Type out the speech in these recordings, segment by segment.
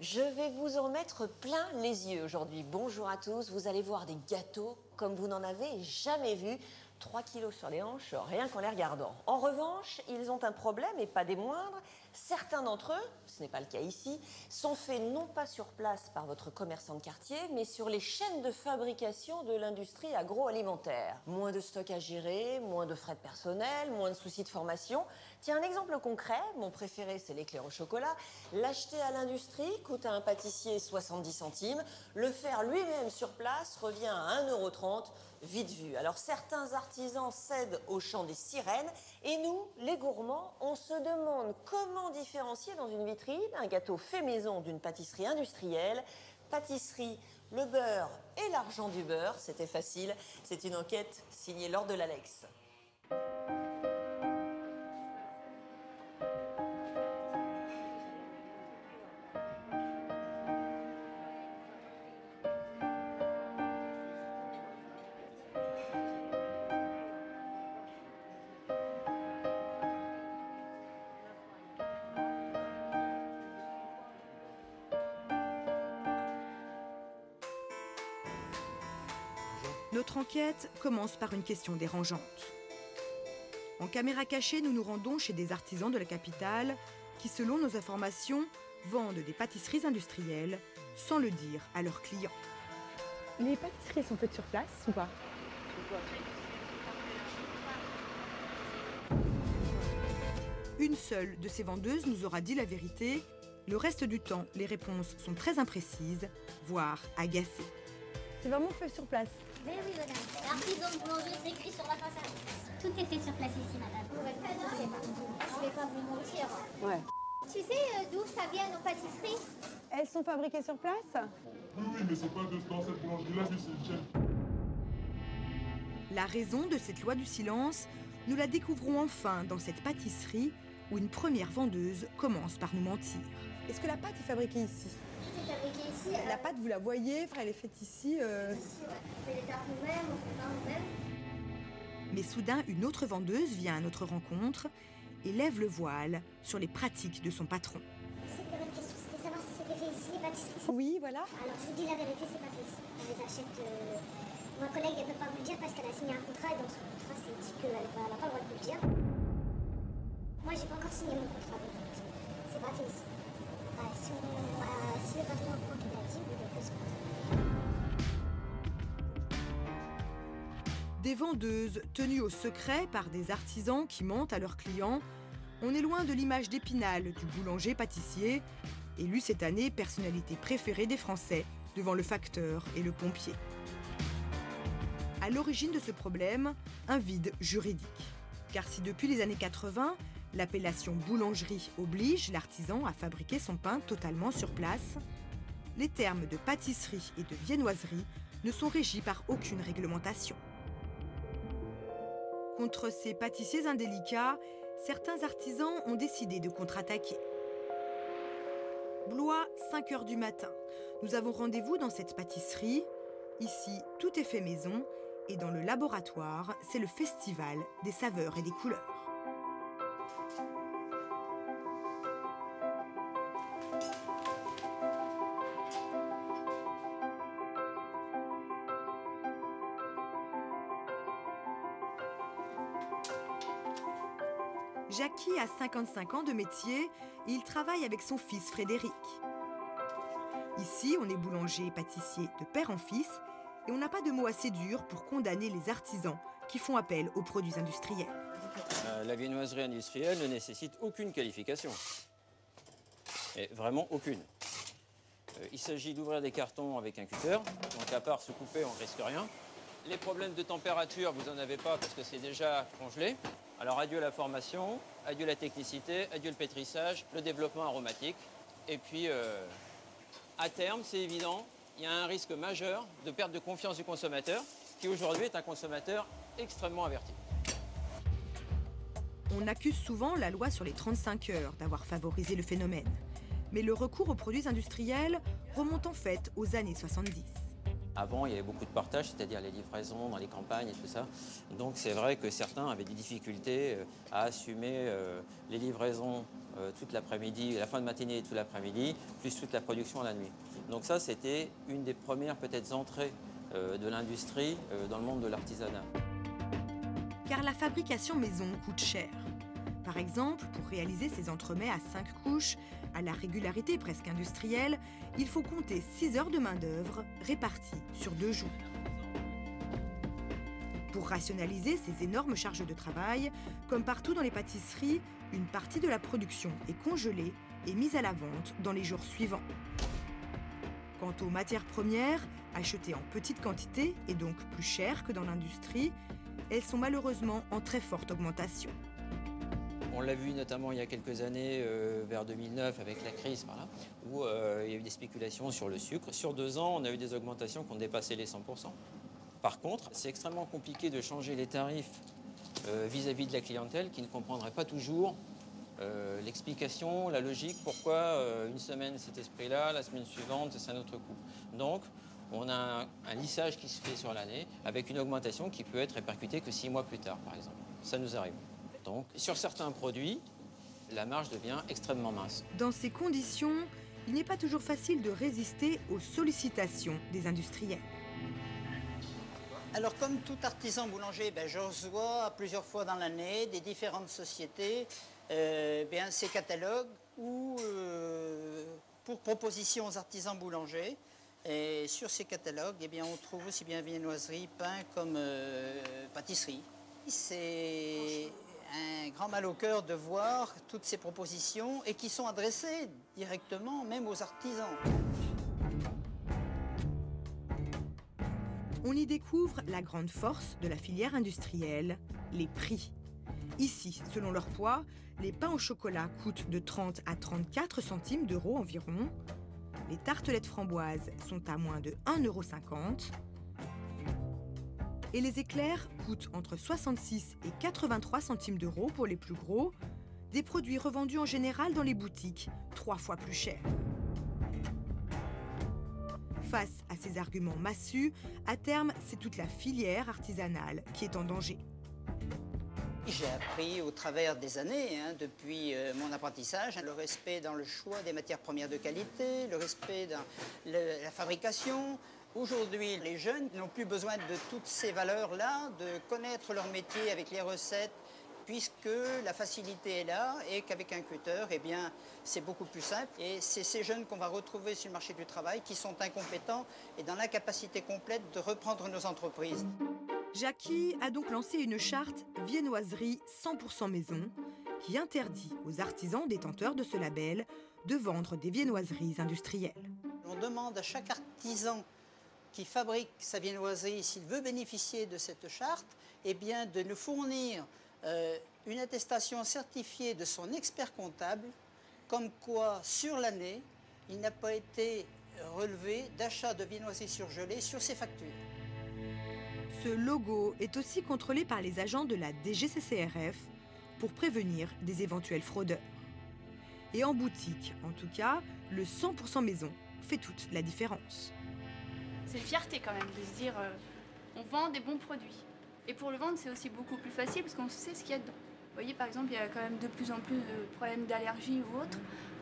Je vais vous en mettre plein les yeux aujourd'hui. Bonjour à tous, vous allez voir des gâteaux comme vous n'en avez jamais vu. 3 kilos sur les hanches, rien qu'en les regardant. En revanche, ils ont un problème, et pas des moindres. Certains d'entre eux, ce n'est pas le cas ici, sont faits non pas sur place par votre commerçant de quartier, mais sur les chaînes de fabrication de l'industrie agroalimentaire. Moins de stock à gérer, moins de frais de personnel, moins de soucis de formation. Tiens, un exemple concret, mon préféré c'est l'éclair au chocolat. L'acheter à l'industrie coûte à un pâtissier 70 centimes. Le faire lui-même sur place revient à 1,30€, vite vu. Alors certains artisans cèdent au chant des sirènes et nous, les gourmands, on se demande comment différencier dans une vitrine un gâteau fait maison d'une pâtisserie industrielle. Pâtisserie, le beurre et l'argent du beurre, c'était facile. C'est une enquête signée Laure de l'Alex. Notre enquête commence par une question dérangeante. En caméra cachée, nous nous rendons chez des artisans de la capitale qui, selon nos informations, vendent des pâtisseries industrielles sans le dire à leurs clients. Les pâtisseries sont faites sur place ou pas? Une seule de ces vendeuses nous aura dit la vérité. Le reste du temps, les réponses sont très imprécises, voire agacées. C'est vraiment fait sur place. Oui, oui, madame. L'artisan de boulangerie, c'est écrit sur la façade. Tout est fait sur place ici, madame. Vous pouvez pas je vais pas vous mentir. Ouais. Tu sais euh, d'où ça vient nos pâtisseries Elles sont fabriquées sur place Oui, oui, mais c'est pas de, dans cette boulangerie-là que c'est une chaîne. La raison de cette loi du silence, nous la découvrons enfin dans cette pâtisserie où une première vendeuse commence par nous mentir. Est-ce que la pâte est fabriquée ici? Tout est fabriqué ici. La pâte, vous la voyez, enfin, elle est faite ici. euh, Ici, ouais. On fait les tartes nous-mêmes, on fait le pain nous-mêmes. Mais soudain, une autre vendeuse vient à notre rencontre et lève le voile sur les pratiques de son patron. C'est une bonne question, c'était savoir si c'était fait ici, les pâtisseries. Oui, voilà. Alors, je vous dis la vérité, c'est pas fait ici. On les achète. euh, Ma collègue, elle peut pas vous le dire parce qu'elle a signé un contrat et dans son contrat, c'est dit qu'elle n'a pas, le droit de vous le dire. Moi, j'ai pas encore signé mon contrat, donc c'est pas fait ici. Bah, si, on, euh, Des vendeuses tenues au secret par des artisans qui mentent à leurs clients. On est loin de l'image d'Épinal du boulanger-pâtissier, élu cette année personnalité préférée des Français devant le facteur et le pompier. À l'origine de ce problème, un vide juridique. Car si depuis les années 80, l'appellation boulangerie oblige l'artisan à fabriquer son pain totalement sur place, les termes de pâtisserie et de viennoiserie ne sont régis par aucune réglementation. Contre ces pâtissiers indélicats, certains artisans ont décidé de contre-attaquer. Blois, 5 heures du matin. Nous avons rendez-vous dans cette pâtisserie. Ici, tout est fait maison. Et dans le laboratoire, c'est le festival des saveurs et des couleurs. Jackie a 55 ans de métier et il travaille avec son fils Frédéric. Ici, on est boulanger et pâtissier de père en fils et on n'a pas de mots assez durs pour condamner les artisans qui font appel aux produits industriels. Euh, la viennoiserie industrielle ne nécessite aucune qualification. Et vraiment aucune. Euh, il s'agit d'ouvrir des cartons avec un cutter, donc à part se couper, on ne risque rien. Les problèmes de température, vous n'en avez pas parce que c'est déjà congelé. Alors adieu la formation, adieu la technicité, adieu le pétrissage, le développement aromatique. Et puis, euh, à terme, c'est évident, il y a un risque majeur de perte de confiance du consommateur, qui aujourd'hui est un consommateur extrêmement averti. On accuse souvent la loi sur les 35 heures d'avoir favorisé le phénomène. Mais le recours aux produits industriels remonte en fait aux années 70. Avant, il y avait beaucoup de partage, c'est-à-dire les livraisons dans les campagnes et tout ça. Donc c'est vrai que certains avaient des difficultés euh, à assumer euh, les livraisons euh, toute l'après-midi, la fin de matinée et tout l'après-midi, plus toute la production la nuit. Donc ça, c'était une des premières peut-être entrées de l'industrie dans le monde de l'artisanat. Car la fabrication maison coûte cher. Par exemple, pour réaliser ces entremets à 5 couches, à la régularité presque industrielle, il faut compter 6 heures de main-d'œuvre réparties sur deux jours. Pour rationaliser ces énormes charges de travail, comme partout dans les pâtisseries, une partie de la production est congelée et mise à la vente dans les jours suivants. Quant aux matières premières, achetées en petite quantité et donc plus chères que dans l'industrie, elles sont malheureusement en très forte augmentation. On l'a vu notamment il y a quelques années, euh, vers 2009, avec la crise, où euh, il y a eu des spéculations sur le sucre. Sur deux ans, on a eu des augmentations qui ont dépassé les 100%. Par contre, c'est extrêmement compliqué de changer les tarifs euh, vis-à-vis de la clientèle qui ne comprendrait pas toujours l'explication, la logique, pourquoi une semaine c'est ce prix-là, la semaine suivante c'est un autre coût. Donc, on a un, lissage qui se fait sur l'année avec une augmentation qui peut être répercutée que six mois plus tard, par exemple. Ça nous arrive. Donc, sur certains produits, la marge devient extrêmement mince. Dans ces conditions, il n'est pas toujours facile de résister aux sollicitations des industriels. Alors comme tout artisan boulanger, ben, je reçois plusieurs fois dans l'année des différentes sociétés euh, bien, ces catalogues ou euh, pour propositions aux artisans boulangers. Et sur ces catalogues, eh bien, on trouve aussi bien viennoiserie, pain comme euh, pâtisserie. C'est un grand mal au cœur de voir toutes ces propositions et qui sont adressées directement même aux artisans. On y découvre la grande force de la filière industrielle, les prix. Ici, selon leur poids, les pains au chocolat coûtent de 30 à 34 centimes d'euros environ. Les tartelettes framboises sont à moins de 1,50 euro et les éclairs coûtent entre 66 et 83 centimes d'euros pour les plus gros, des produits revendus en général dans les boutiques trois fois plus chers. Face à ces arguments massus, à terme, c'est toute la filière artisanale qui est en danger. J'ai appris au travers des années, hein, depuis euh, mon apprentissage, le respect dans le choix des matières premières de qualité, le respect dans la fabrication, Aujourd'hui, les jeunes n'ont plus besoin de toutes ces valeurs-là, de connaître leur métier avec les recettes, puisque la facilité est là et qu'avec un cutter, eh bien, c'est beaucoup plus simple. Et c'est ces jeunes qu'on va retrouver sur le marché du travail qui sont incompétents et dans l'incapacité complète de reprendre nos entreprises. Jackie a donc lancé une charte viennoiserie 100% maison qui interdit aux artisans détenteurs de ce label de vendre des viennoiseries industrielles. On demande à chaque artisan qui fabrique sa viennoiserie, s'il veut bénéficier de cette charte, eh bien de nous fournir euh, une attestation certifiée de son expert comptable, comme quoi sur l'année, il n'a pas été relevé d'achat de viennoiserie surgelée sur ses factures. Ce logo est aussi contrôlé par les agents de la DGCCRF pour prévenir des éventuels fraudeurs. Et en boutique, en tout cas, le 100% maison fait toute la différence c'est une fierté quand même de se dire euh, on vend des bons produits. Et pour le vendre, c'est aussi beaucoup plus facile parce qu'on sait ce qu'il y a dedans. Vous voyez, par exemple, il y a quand même de plus en plus de problèmes d'allergie ou autre.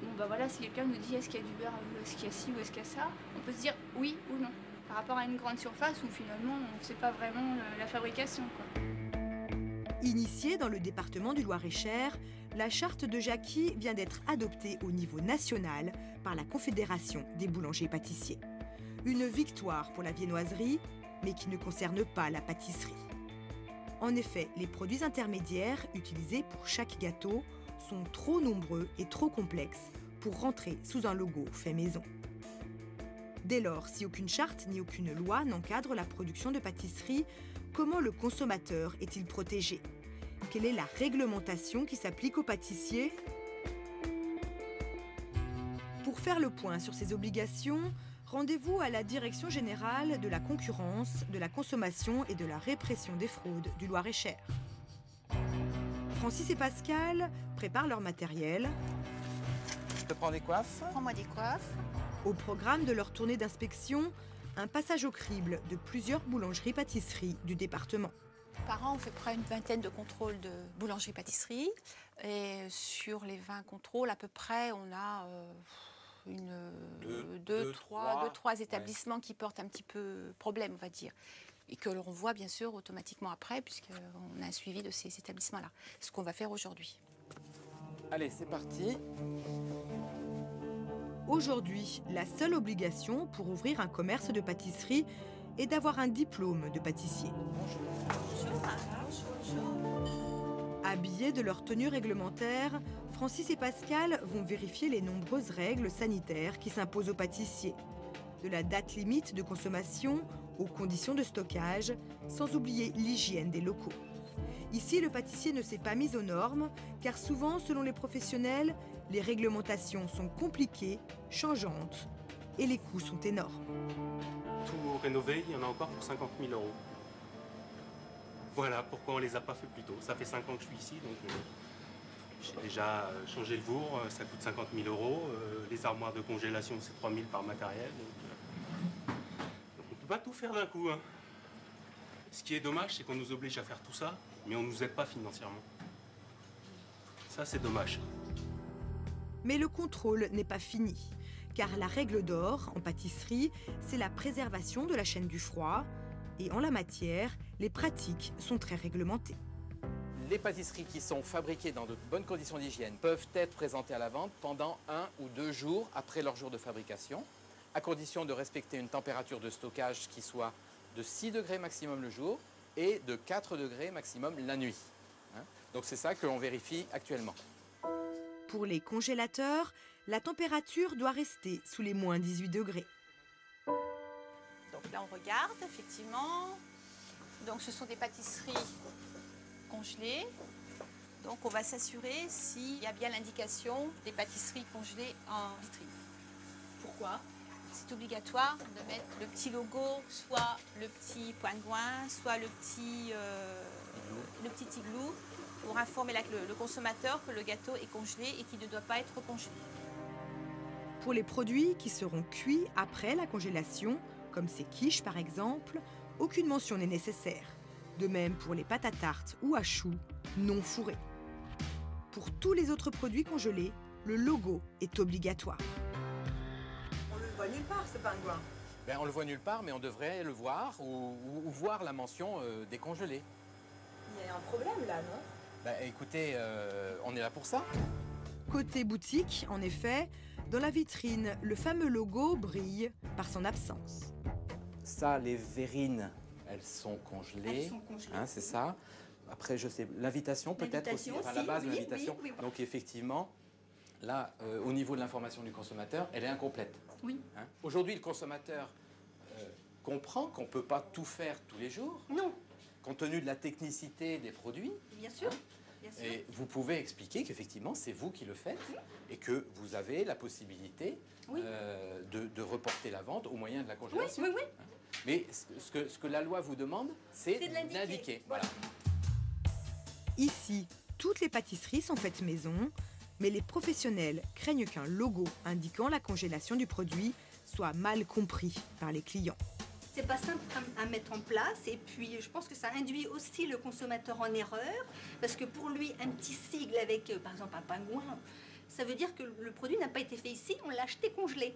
Bon, bah voilà, si quelqu'un nous dit est-ce qu'il y a du beurre, ou est-ce qu'il y a ci, ou est-ce qu'il y a ça, on peut se dire oui ou non. Par rapport à une grande surface où finalement on ne sait pas vraiment euh, la fabrication. Initiée dans le département du Loir-et-Cher, la charte de Jackie vient d'être adoptée au niveau national par la Confédération des boulangers-pâtissiers. Une victoire pour la viennoiserie, mais qui ne concerne pas la pâtisserie. En effet, les produits intermédiaires utilisés pour chaque gâteau sont trop nombreux et trop complexes pour rentrer sous un logo fait maison. Dès lors, si aucune charte ni aucune loi n'encadre la production de pâtisserie, comment le consommateur est-il protégé? Quelle est la réglementation qui s'applique aux pâtissiers? Pour faire le point sur ces obligations, Rendez-vous à la Direction générale de la concurrence, de la consommation et de la répression des fraudes du Loir-et-Cher. Francis et Pascal préparent leur matériel. Je te prends des coiffes Prends-moi des coiffes. Au programme de leur tournée d'inspection, un passage au crible de plusieurs boulangeries-pâtisseries du département. Par an, on fait près une vingtaine de contrôles de boulangerie-pâtisserie. Et sur les 20 contrôles, à peu près, on a euh, une, Deux- deux, deux, trois, trois. deux, trois établissements qui portent un petit peu problème, on va dire. Et que l'on voit bien sûr automatiquement après, puisqu'on a un suivi de ces établissements-là. Ce qu'on va faire aujourd'hui. Allez, c'est parti. Aujourd'hui, la seule obligation pour ouvrir un commerce de pâtisserie est d'avoir un diplôme de pâtissier. Habillés de leur tenue réglementaire, Francis et Pascal vont vérifier les nombreuses règles sanitaires qui s'imposent aux pâtissiers. De la date limite de consommation aux conditions de stockage, sans oublier l'hygiène des locaux. Ici, le pâtissier ne s'est pas mis aux normes, car souvent, selon les professionnels, les réglementations sont compliquées, changeantes, et les coûts sont énormes. Tout rénové, il y en a encore pour 50 000 euros. Voilà pourquoi on les a pas fait plus tôt. Ça fait 5 ans que je suis ici, donc euh, j'ai déjà euh, changé le four, euh, ça coûte 50 000 euros. Les armoires de congélation, c'est 3 000 par matériel. On ne peut pas tout faire d'un coup. hein. Ce qui est dommage, c'est qu'on nous oblige à faire tout ça, mais on ne nous aide pas financièrement. Ça, c'est dommage. Mais le contrôle n'est pas fini, car la règle d'or en pâtisserie, c'est la préservation de la chaîne du froid, et en la matière, les pratiques sont très réglementées. Les pâtisseries qui sont fabriquées dans de bonnes conditions d'hygiène peuvent être présentées à la vente pendant un ou deux jours après leur jour de fabrication, à condition de respecter une température de stockage qui soit de 6 degrés maximum le jour et de 4 degrés maximum la nuit. hein. Donc c'est ça que l'on vérifie actuellement. Pour les congélateurs, la température doit rester sous les moins 18 degrés. Là, on regarde, effectivement. Donc ce sont des pâtisseries congelées. Donc on va s'assurer s'il y a bien l'indication des pâtisseries congelées en vitrine. Pourquoi? C'est obligatoire de mettre le petit logo, soit le petit poingouin, soit le petit, euh, le petit igloo, pour informer le- le consommateur que le gâteau est congelé et qu'il ne doit pas être congelé. Pour les produits qui seront cuits après la congélation, comme ces quiches par exemple, aucune mention n'est nécessaire. De même pour les pâtes à tarte ou à choux non fourrés. Pour tous les autres produits congelés, le logo est obligatoire. On le voit nulle part, ce pingouin. Ben, on le voit nulle part, mais on devrait le voir ou, ou- ou voir la mention euh, décongelée. Il y a un problème là, non? Ben, écoutez, euh, on est là pour ça. Côté boutique, en effet, dans la vitrine, le fameux logo brille par son absence. Ça, les verrines, elles sont congelées. Elles sont congelées, Hein, c'est ça. Après, je sais, l'invitation peut-être aussi. La base de oui, l'invitation. oui, oui. Donc, effectivement, là, euh, au niveau de l'information du consommateur, elle est incomplète. Oui. Hein. Aujourd'hui, le consommateur euh, comprend qu'on ne peut pas tout faire tous les jours, Non, compte tenu de la technicité des produits. bien sûr. Bien sûr. Et vous pouvez expliquer qu'effectivement, c'est vous qui le faites et que vous avez la possibilité Oui. euh, de, de reporter la vente au moyen de la Oui, congélation. oui, oui. Mais ce ce que, ce que la loi vous demande, c'est C'est de l'indiquer. d'indiquer. Voilà. Ici, toutes les pâtisseries sont faites maison, mais les professionnels craignent qu'un logo indiquant la congélation du produit soit mal compris par les clients. C'est pas simple à, à mettre en place et puis je pense que ça induit aussi le consommateur en erreur parce que pour lui un petit sigle avec euh, par exemple un pingouin, ça veut dire que le produit n'a pas été fait ici, on l'a acheté congelé.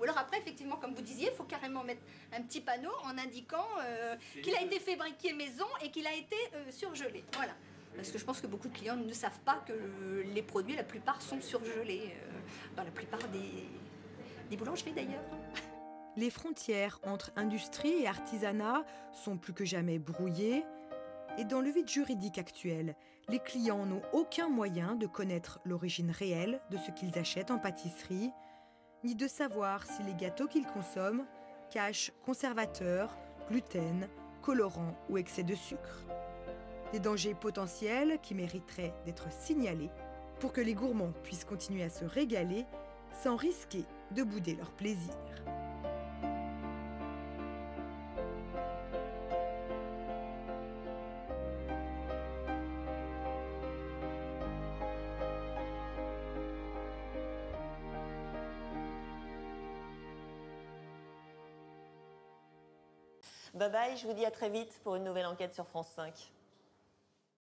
Ou alors après effectivement comme vous disiez, il faut carrément mettre un petit panneau en indiquant euh, qu'il a été fabriqué maison et qu'il a été euh, surgelé. Voilà. Parce que je pense que beaucoup de clients ne savent pas que les produits, la plupart, sont surgelés. euh, dans la plupart des, des boulangeries d'ailleurs. Les frontières entre industrie et artisanat sont plus que jamais brouillées et dans le vide juridique actuel, les clients n'ont aucun moyen de connaître l'origine réelle de ce qu'ils achètent en pâtisserie, ni de savoir si les gâteaux qu'ils consomment cachent conservateurs, gluten, colorants ou excès de sucre. Des dangers potentiels qui mériteraient d'être signalés pour que les gourmands puissent continuer à se régaler sans risquer de bouder leur plaisir. Bye bye, je vous dis à très vite pour une nouvelle enquête sur France 5.